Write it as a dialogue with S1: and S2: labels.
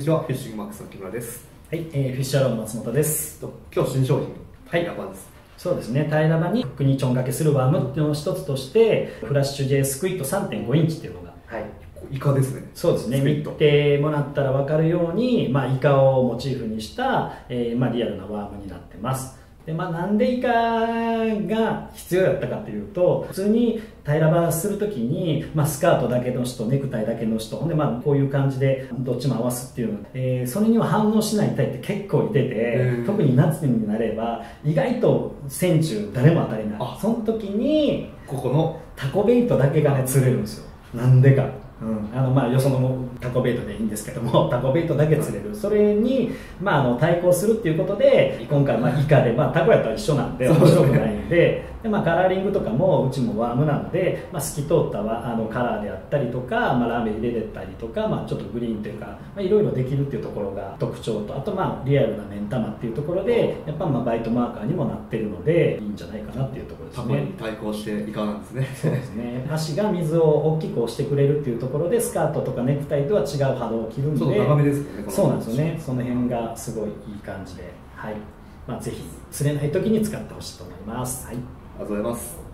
S1: ちはフィッシングマックスの木村です。
S2: はい、えー、フィッシュアローの松本です。
S1: と今日新商品
S2: はい。
S1: タイラバです。
S2: そうですねタイラバにフックにちょんがけするワームっていうのを一つとしてフラッシュ J スクイッド3.5インチっていうのが
S1: はい。イカですね。
S2: そうですね見てもらったら分かるように、まあ、イカをモチーフにした、えーまあ、リアルなワームになってますで、まあ、なんでイカが必要だったかというと普通にタイラバするときに、まあ、スカートだけの人ネクタイだけの人ほんでまあこういう感じでどっちも合わすっていうの、えーそれには反応しないタイって結構いてて特に夏になれば意外と船中誰も当たりない。
S1: あ。
S2: その時に
S1: ここの？
S2: タコベイトだけがね釣れるんですよ。なんでか、うん、あのまあよそのタコベイトでいいんですけども タコベイトだけ釣れる。それに、まあ、あの対抗するっていうことで今回まあイカで、まあ、タコやったら一緒なんで面白くないんでで、まあ、カラーリングとかもうちもワームなので、まあ、透き通ったわあのカラーであったりとか、まあ、ラメ入れれたりとか、まあ、ちょっとグリーンというか、まあ、いろいろできるっていうところが特徴とあとまあリアルな目ん玉っていうところでやっぱまあバイトマーカーにもなってるのでいいんじゃないかなっていうところですね。
S1: 対抗してイカなんですね。
S2: そうですね。足が水を大きく押してくれるっていうところでスカートとかネクタイとは違う波動を切るんで
S1: 長めですよね
S2: そうなんですよね。その辺がすごいいい感じで。はい。まあぜひ釣れない時に使ってほしいと思います。はい
S1: ありがとうございます。